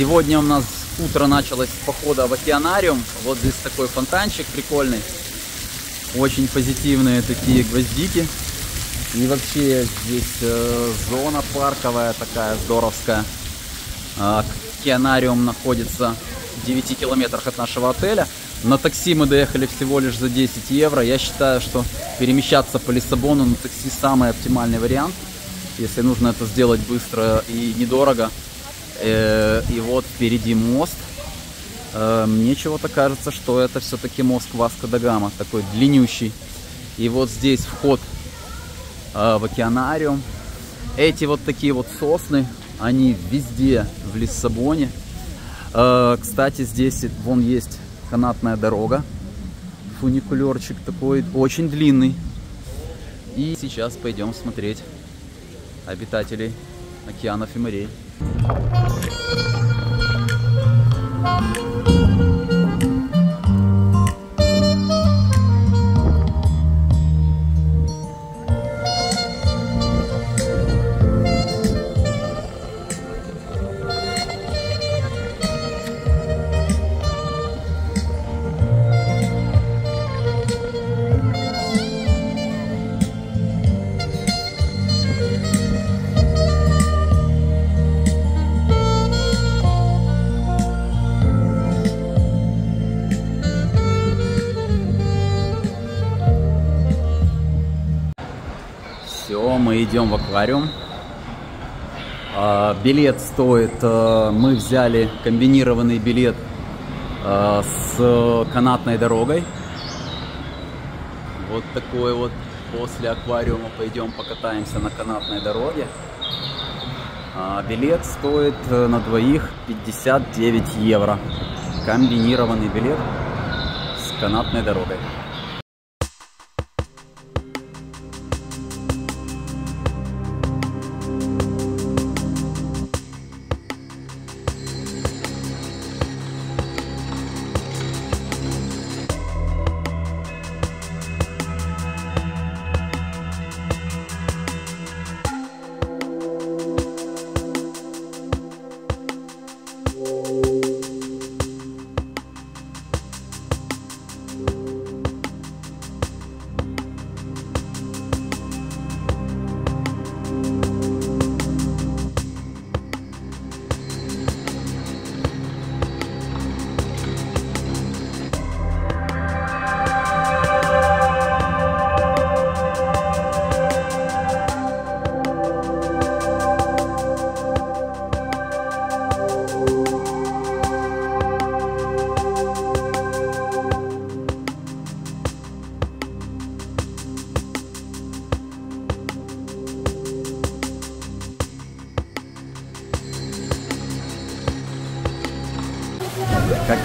Сегодня у нас утро началось с похода в океанариум. Вот здесь такой фонтанчик прикольный. Очень позитивные такие гвоздики. И вообще здесь э, зона парковая такая здоровская. Э, океанариум находится в 9 километрах от нашего отеля. На такси мы доехали всего лишь за 10 евро. Я считаю, что перемещаться по Лиссабону на такси самый оптимальный вариант. Если нужно это сделать быстро и недорого. Э, и вот впереди мост. Э, мне чего-то кажется, что это все-таки мост Васко да. Такой длиннющий. И вот здесь вход э, в океанариум. Эти вот такие вот сосны, они везде в Лиссабоне. Кстати, здесь вон есть канатная дорога. Фуникулерчик такой, очень длинный. И сейчас пойдем смотреть обитателей океанов и морей. Bye. Все, мы идем в аквариум. А, билет стоит, а, мы взяли комбинированный билет а, с канатной дорогой. Вот такой вот после аквариума пойдем покатаемся на канатной дороге. Билет стоит э, на двоих 59 евро. Комбинированный билет с канатной дорогой.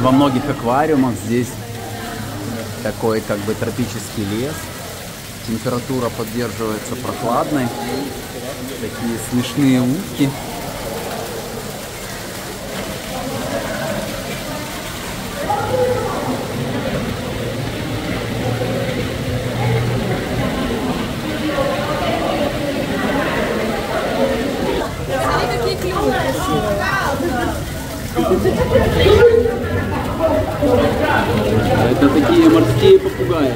И во многих аквариумах, здесь такой как бы тропический лес. Температура поддерживается прохладной. Такие смешные утки. Это такие морские попугаи.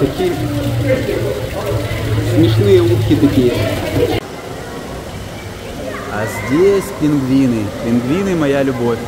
Такие смешные утки такие. А здесь пингвины. Пингвины моя любовь.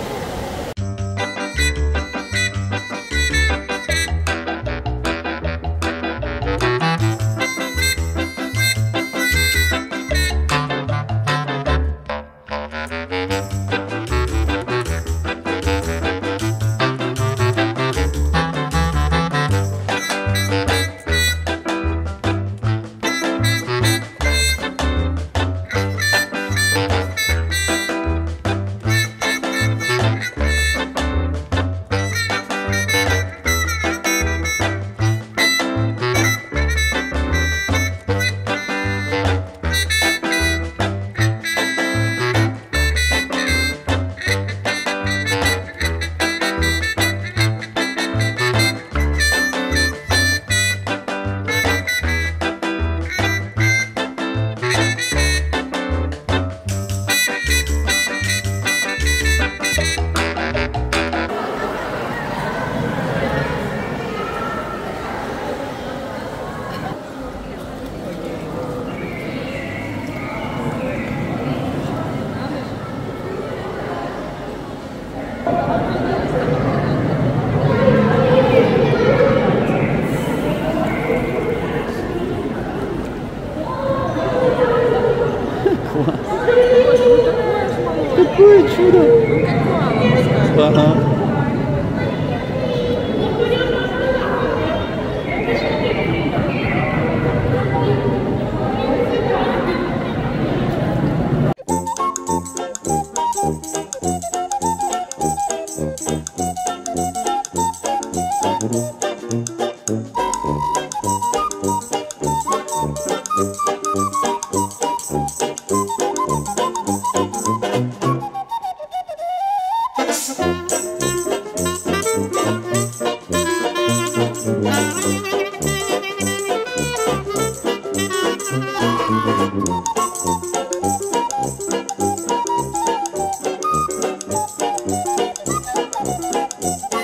Thank